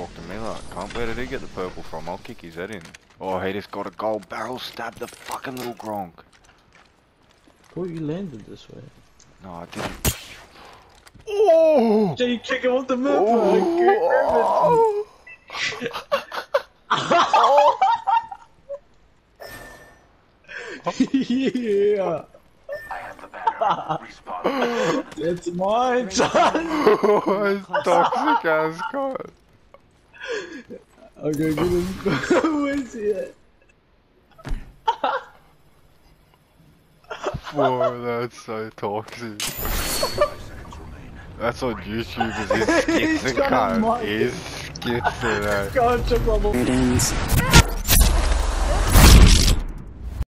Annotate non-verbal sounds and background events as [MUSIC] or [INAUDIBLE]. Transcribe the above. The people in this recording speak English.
talk to me like, cunt. Where did he get the purple from? I'll kick his head in. Oh, he just got a gold barrel stab the fucking little gronk. Thought you landed this way. No, I didn't. Oh! So you kick him off the map. Oh! [LAUGHS] [LAUGHS] yeah. I have the banner. Respawn. It's mine, son. Oh, it's [LAUGHS] toxic ass cunt. I'm gonna get him. Who is he at? Boy, that's so toxic. Five seconds remain. That's on YouTube. Is his skits He's and got a cunt. mic. His skits and that. God, check level.